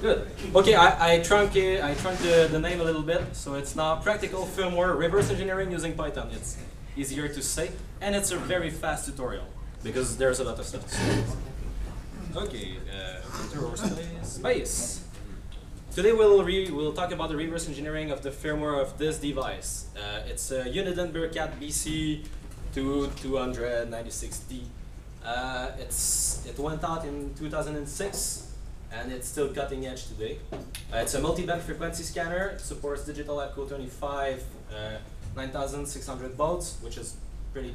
Good. Okay, I, I trunk it, I trunk the, the name a little bit, so it's now practical firmware reverse engineering using Python. It's easier to say, and it's a very fast tutorial because there's a lot of stuff to say. Okay, uh, space. Today we'll we'll talk about the reverse engineering of the firmware of this device. Uh, it's a Uniden Bearcat BC 296D. Uh, it's it went out in 2006 and it's still cutting edge today. Uh, it's a multi-band frequency scanner. It supports digital ATCO 25 uh, 9600 volts, which is pretty.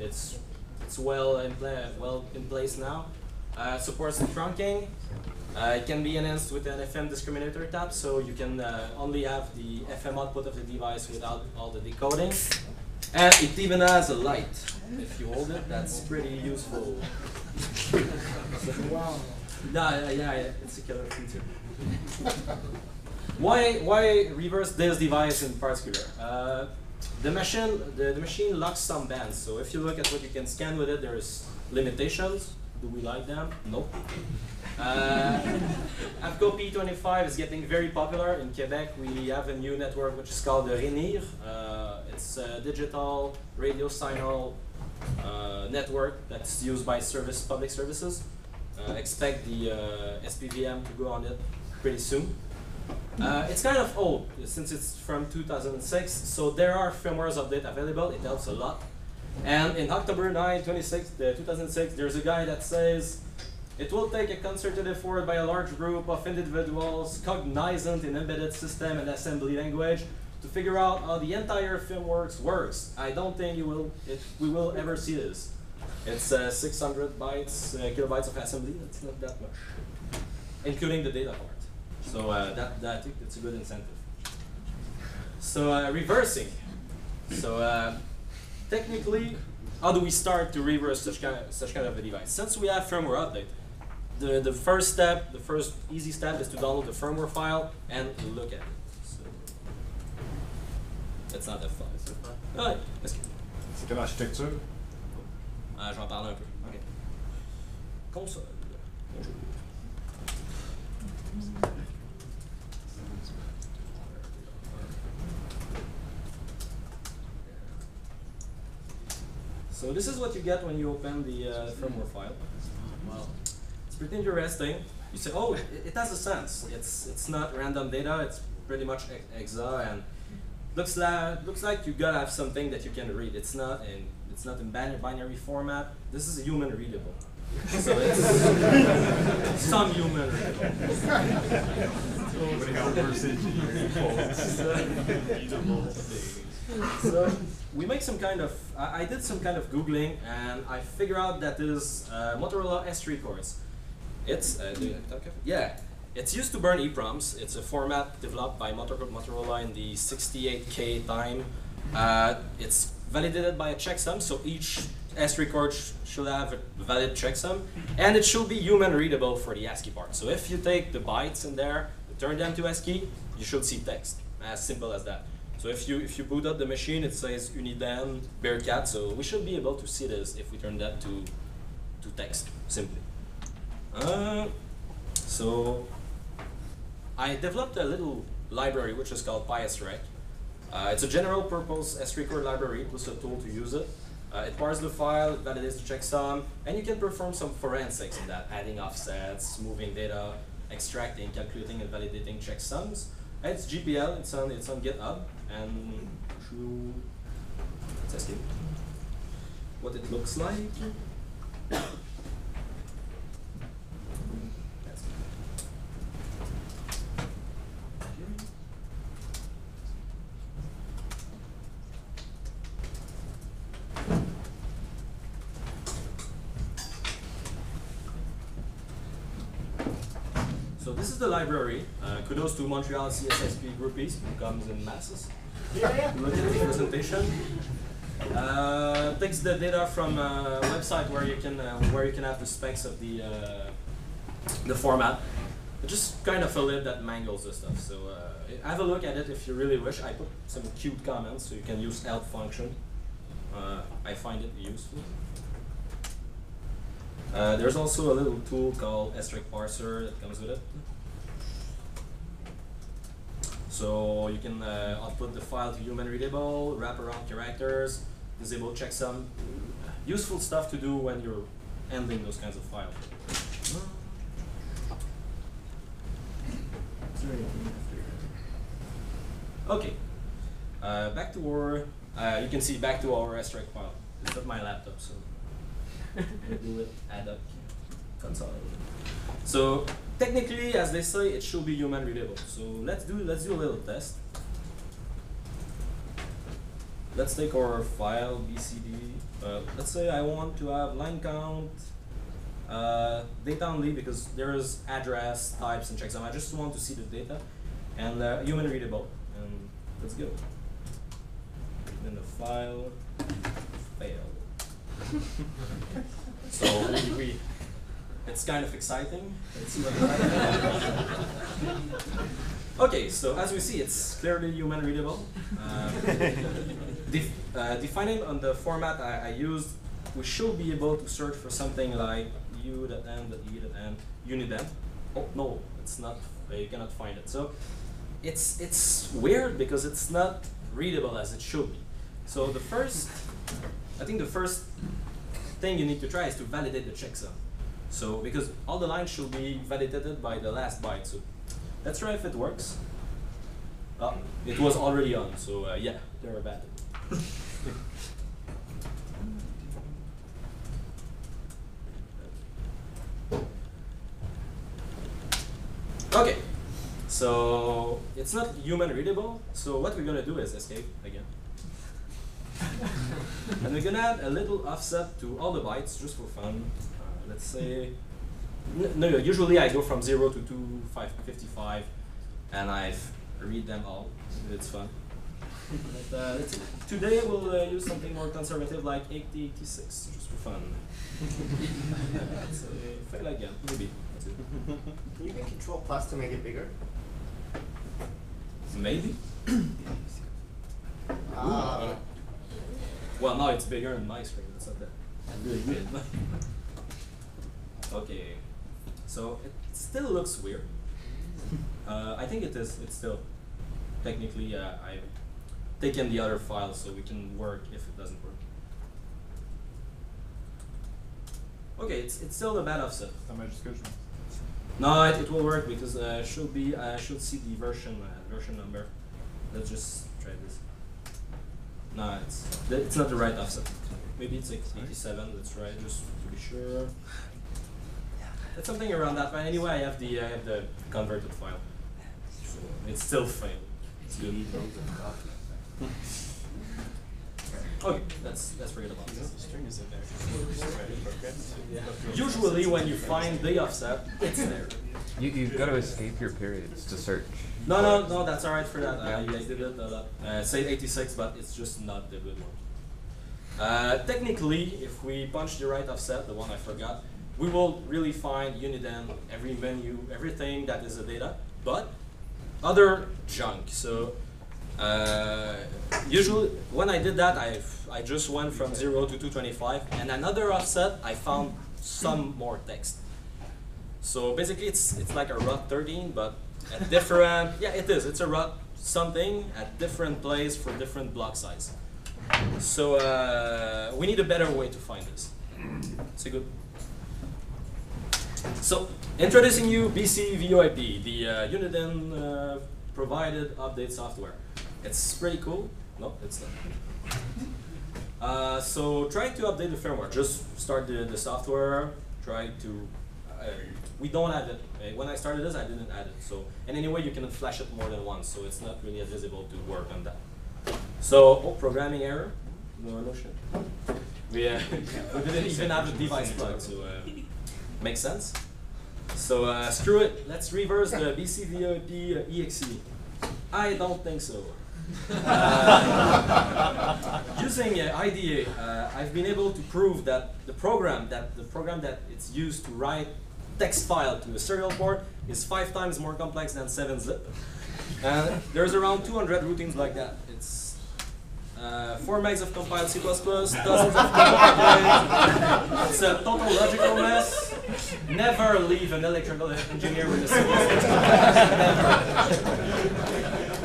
It's it's well in well in place now. Uh, supports trunking. Uh, it can be enhanced with an FM discriminator tab, so you can uh, only have the FM output of the device without all the decoding. And it even has a light. If you hold it, that's pretty useful. wow. Yeah, yeah, yeah, it's a killer feature. why, why reverse this device in particular? Uh, the machine, the, the machine locks some bands. So if you look at what you can scan with it, there's limitations. Do we like them? No. Uh, ATCO P25 is getting very popular in Quebec. We have a new network which is called the RENIR. Uh, it's a digital radio signal uh, network that's used by service public services. Uh, expect the uh, SPVM to go on it pretty soon. Uh, it's kind of old since it's from 2006, so there are firmwares update available. It helps a lot. And in October 9, 26, 2006, there's a guy that says it will take a concerted effort by a large group of individuals cognizant in embedded system and assembly language to figure out how the entire firmware works. I don't think you will, it, we will ever see this. It's uh, 600 bytes, uh, kilobytes of assembly. That's not that much, including the data part. So uh, that, that I think that's a good incentive. So uh, reversing. So uh, technically, how do we start to reverse such kind of, such kind of a device? Since we have firmware update, the, the first step, the first easy step is to download the firmware file and look at it. So that's not that fun. Ouais, C'est quelle architecture? Ah, je vais en parler un peu. OK. Console. Bonjour. So this is what you get when you open the uh, firmware file. Well, it's pretty interesting. You say, oh, it, it, has a sense. It's it's not random data. It's pretty much exa and looks like looks like you gotta have something that you can read. It's not in it's not in binary format. This is human readable. So it's some human readable. so we make some kind of, I, I, did some kind of Googling and I figure out that this uh, Motorola S3 cores. It's, uh, yeah, it's used to burn EEPROMs. It's a format developed by Motorola in the 68K time. Uh, it's validated by a checksum, so each S3 core sh should have a valid checksum, and it should be human readable for the ASCII part. So if you take the bytes in there, turn them to ASCII, you should see text. As simple as that. So if you if you boot up the machine, it says Uniden Bearcat. So we should be able to see this if we turn that to to text simply. Uh, so I developed a little library which is called PySREC. Uh, it's a general purpose S3 core library plus a tool to use it. Uh, it parses the file, it validates the checksum, and you can perform some forensics in that, adding offsets, moving data, extracting, calculating, and validating checksums. And it's GPL, it's on, it's on GitHub, and let's ask what it looks like. Is the library. Uh, kudos to Montreal CSSP groupies who comes in masses. Yeah. Look at the presentation. Uh, takes the data from a website where you can uh, where you can have the specs of the uh, the format. just kind of a lib that mangles the stuff. So uh, have a look at it if you really wish. I put some cute comments, so you can use help function. Uh, I find it useful. Uh, there's also a little tool called strict parser that comes with it. So you can uh, output the file to human readable, wrap around characters, disable checksum. Useful stuff to do when you're handling those kinds of files. Okay, uh, back to our, uh, you can see back to our strike file. It's not my laptop, so do it, add up, consolidate. So technically, as they say, it should be human readable. So let's do let's do a little test. Let's take our file bcd. Uh, let's say I want to have line count, uh, data only because there is address, types, and checksum. I just want to see the data, and uh, human readable. And let's go. In the file, fail. so we, it's kind of exciting. Okay, so as we see, it's clearly human readable. Uh, def uh, defining on the format I, I used, we should be able to search for something like u.n.e.n uniden. Oh no, it's not. You cannot find it. So it's it's weird because it's not readable as it should be. So the first, I think the first thing you need to try is to validate the checksum. So because all the lines should be validated by the last byte. So let's try if it works. Oh, it was already on. So uh, yeah, they're bad. okay, so it's not human readable. So what we're gonna do is escape again. and we're gonna add a little offset to all the bytes just for fun. Let's say, no, no, usually I go from 0 to 255 and I read them all. It's fun. But, uh, today we'll uh, use something more conservative like 8086 just for fun. let's fail again, maybe. Can you get control plus to make it bigger? Maybe. Uh, Well, now it's bigger in my screen. That's not that really good. Okay, so it still looks weird. Uh, I think it is. It's still technically. Uh, I've taken the other file so we can work if it doesn't work. Okay, it's it's still a bad offset. No, it, it will work because uh, should be I should see the version uh, version number. Let's just try this. No, it's it's not the right offset. Maybe it's like 87. Let's try just to be sure. It's something around that. But anyway, I have the I have the converted file. So it's still failed. It's good. Okay, let's let's forget about this. Usually, when you find the offset, it's there. You, you've got to escape your periods to search. No, no, no, that's alright for that. I, Yeah. I did it a lot. Uh, say 86, but it's just not the good one. Uh, technically, if we punch the right offset, the one I forgot, we will really find Uniden, every menu, everything that is a data, but other junk. So uh, usually, when I did that, I I just went from 0 to 225, and another offset, I found some more text. So basically, it's it's like a RUT 13, but at different. yeah, it is. It's a RUT something at different place for different block size. So uh, we need a better way to find this. It's a good. So introducing you BC VoIP, the uh, Uniden uh, provided update software. It's pretty cool. No, it's not. Uh, so try to update the firmware. Just start the, the software. Try to. Uh, we don't add it. Uh, when I started this, I didn't add it. So and anyway, you can flash it more than once, so it's not really advisable to work on that. So oh, programming error. No, no shit. We, we didn't even have a device plug, so uh, makes sense. So uh, screw it. Let's reverse the BCVOP uh, exe. I don't think so. Uh, using uh, IDA, uh, I've been able to prove that the program that the program that it's used to write text file to a serial port is five times more complex than 7-zip. And there's around 200 routines like that. It's uh, 4 megs of compiled C++, dozens of compiled It's a total logical mess. Never leave an electrical engineer with a C++ Never.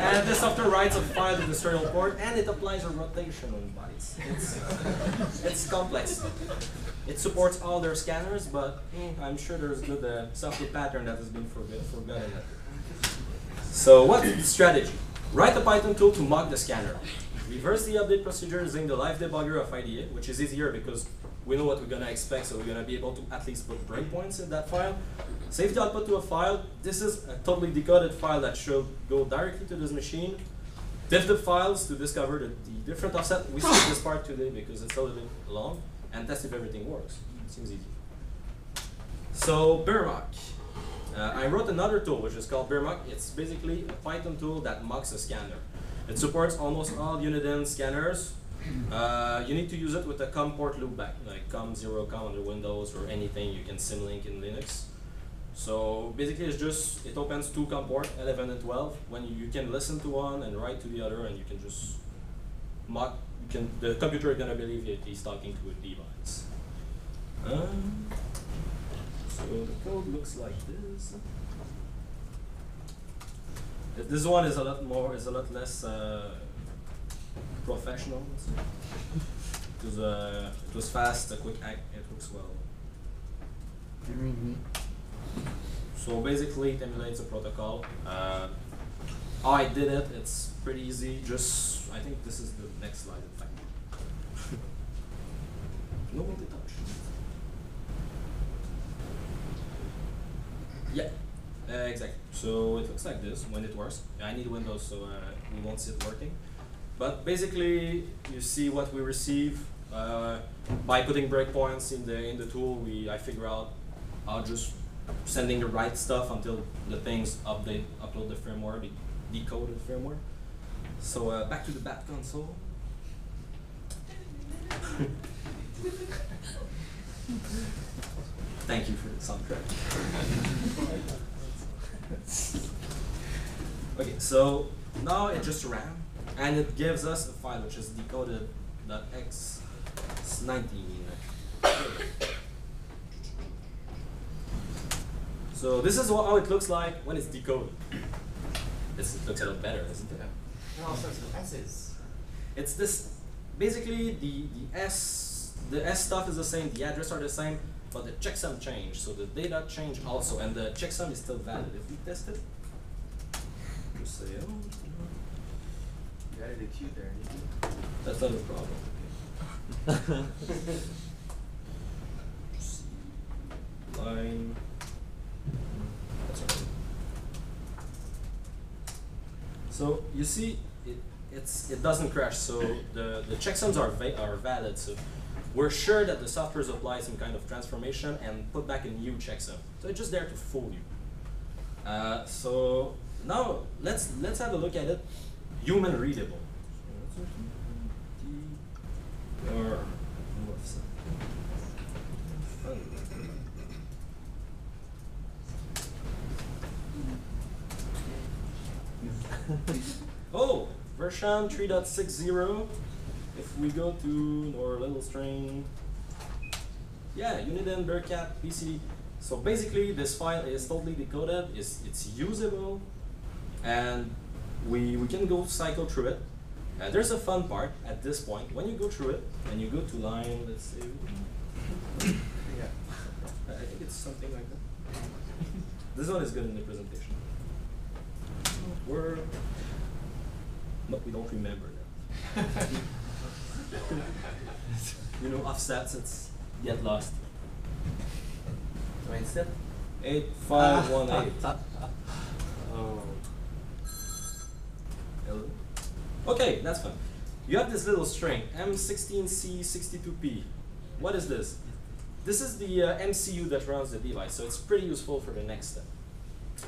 And this software writes a file to the serial port, and it applies a rotation on bytes. It's, it's complex. It supports all their scanners, but mm, I'm sure there's good uh, software pattern that has been forgotten. So what's the strategy? Write a Python tool to mock the scanner. Reverse the update procedure using the live debugger of IDA, which is easier because we know what we're gonna expect, so we're gonna be able to at least put breakpoints in that file. Save the output to a file. This is a totally decoded file that should go directly to this machine. Diff the files to discover the, the different offset. We skip this part today because it's a little bit long, and test if everything works. Seems easy. So Beermock. Uh, I wrote another tool which is called Beermock. It's basically a Python tool that mocks a scanner. It supports almost all Uniden scanners. Uh, you need to use it with a COM port loopback, like COM0, COM under Windows, or anything you can symlink in Linux. So basically it's just, it opens two COM ports, 11 and 12, when you, you can listen to one and write to the other and you can just mock, you can, the computer is gonna believe it, he's talking to a device. Um, so the code looks like this. This one is a lot more, is a lot less uh, professional. It was, uh, it was fast, a quick act, it works well. So basically, it emulates a protocol. Uh, I did it, it's pretty easy. Just, I think this is the next slide, in fact. no multi-touch. Yeah, uh, exactly. So it looks like this when it works. I need Windows, so uh, we won't see it working. But basically, you see what we receive uh, by putting breakpoints in the in the tool. We I figure out how just sending the right stuff until the things update, upload the firmware, the decoded firmware. So uh, back to the bat console. Thank you for the soundtrack. okay, so now it just ran, and it gives us a file which is decoded.x 19. So this is what, how it looks like when it's decoded. This looks a lot better, isn't it? And all sorts of S's. It's this, basically the, the S, the S stuff is the same, the address are the same, but the checksum changed, so the data changed also, and the checksum is still valid. If we test it, just say, oh, You added a Q there, that's not a problem. Line. That's right. So you see, it, it's it doesn't crash. So the the checksums are va- are valid. So we're sure that the software applies some kind of transformation and put back a new checksum. So it's just there to fool you. Uh, so now let's let's have a look at it, human readable. Or oh, version 3.60. If we go to our little string, yeah, Uniden Bearcat BCD. So basically, this file is totally decoded. It's it's usable, and we we can go cycle through it. Uh, there's a fun part at this point when you go through it and you go to line. Let's see. Yeah. I think it's something like that. this one is good in the presentation. We're, but we don't remember that. you know, offsets, it's get lost. Wait, step. Eight five ah, one ah, eight. Ah. Oh. Hello. Okay, that's fine. You have this little string M16C62P. What is this? This is the uh, MCU that runs the device, so it's pretty useful for the next step.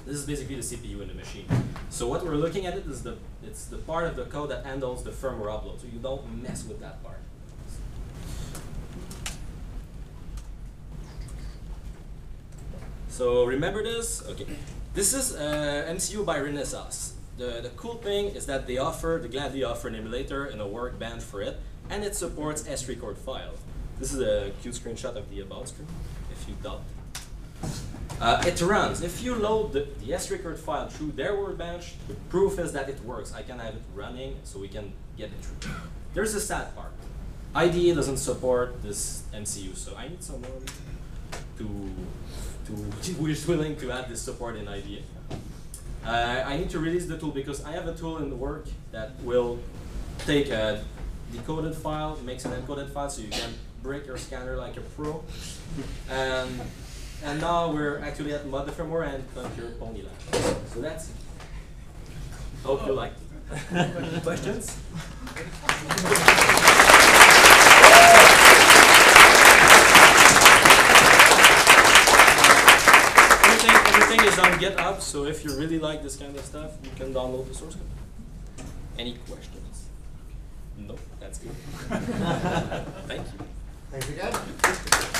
This is basically the CPU in the machine. So what we're looking at it is the it's the part of the code that handles the firmware upload. So you don't mess with that part. So remember this? Okay. This is uh, MCU by Renesas. The, the cool thing is that they offer, they gladly offer an emulator and a workbench for it, and it supports S-record file. This is a cute screenshot of the about screen, if you doubt. Uh, it runs. If you load the, the S-record file through their workbench, the proof is that it works. I can have it running so we can get it through. There's a sad part. IDE doesn't support this MCU, so I need someone to, to who is willing to add this support in IDE. Uh, I need to release the tool because I have a tool in the work that will take a decoded file, makes an encoded file, so you can break your scanner like a pro. and and now we're actually at Mod firmware and Computer Ponyland. So that's it. Hope you liked it. Questions? Thing is on GitHub, so if you really like this kind of stuff, you can download the source code. Any questions? No, that's good. Thank you. Thank you, guys.